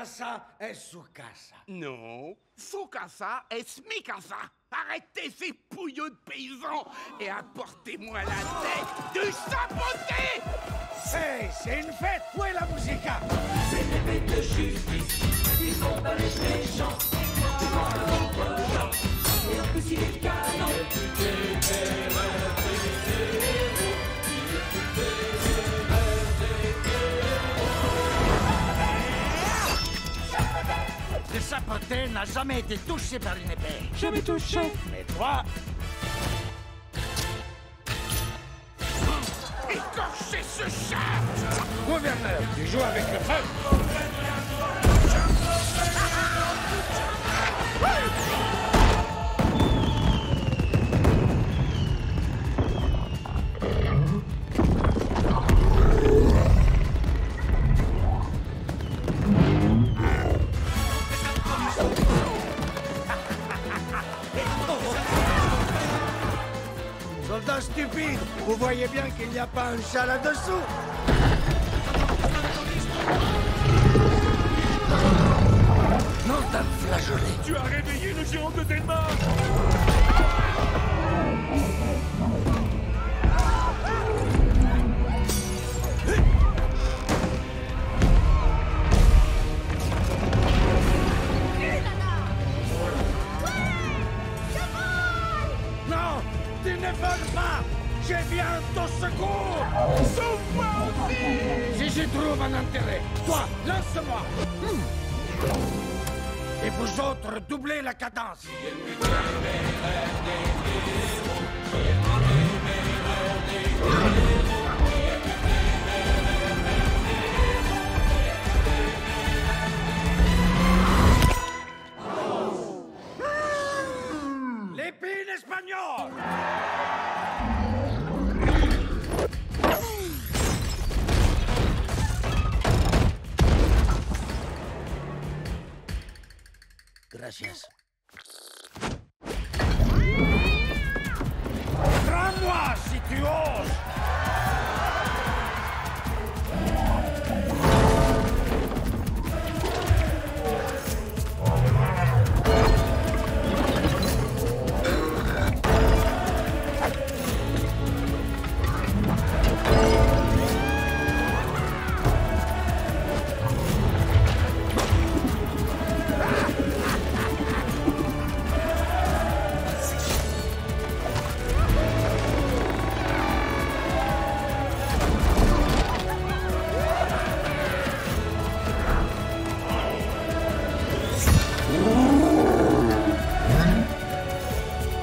casa est sous casa. Non, Sukasa est Mikasa. Arrêtez ces pouilleux de paysans et apportez-moi la tête du sapoté Hey, c'est une fête Où est la musica C'est des bêtes de justice, ils font pas les méchants. N'a jamais été touché par une épée. Jamais touché. Mais toi, Écorchez ce chat gouverneur, tu joues avec le feu Soldat stupide, vous voyez bien qu'il n'y a pas un chat là-dessous. Non, d'un flageolet. Tu as réveillé le géant de Denmark secours Sauve-moi Si je trouve un intérêt, toi, lance-moi. Hmm. Et vous autres, doublez la cadence. L'épine espagnole Gracias. Prends-moi si tu oses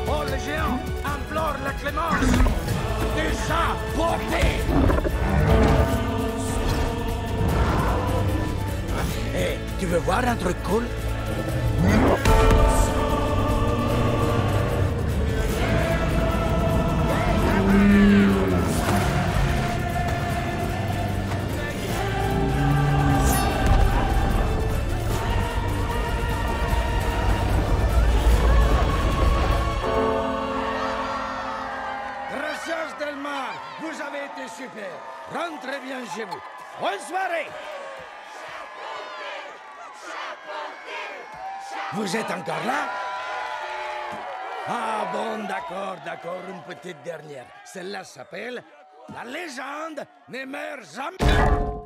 Oh, le géant implore la clémence. Déjà porté Hé, tu veux voir un truc cool? Rentrez bien chez vous. Bonne soirée. Vous êtes encore là? Ah bon, d'accord, d'accord, une petite dernière. Celle-là s'appelle La légende ne meurt jamais.